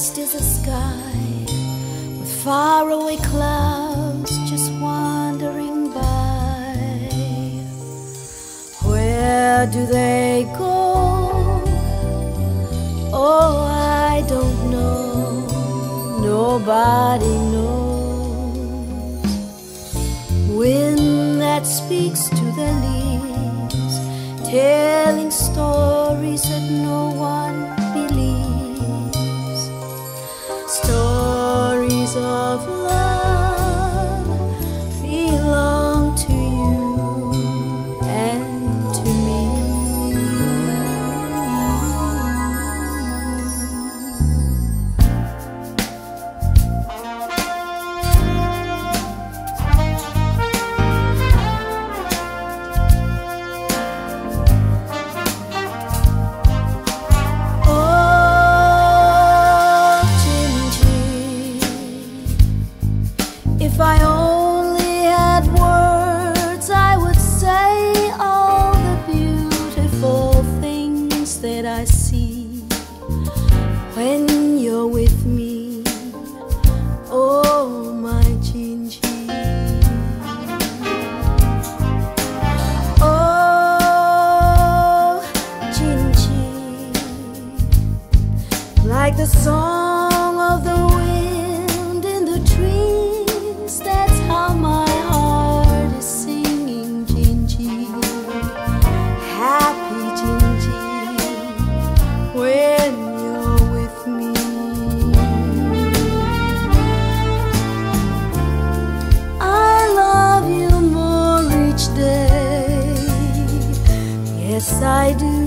vast is the sky with faraway clouds just wandering by. Where do they go? Oh, I don't know. Nobody knows. Wind that speaks to the leaves, telling stories that no one that I see when you're with me. Oh, my Dindi. Oh, Dindi like the song yes I do.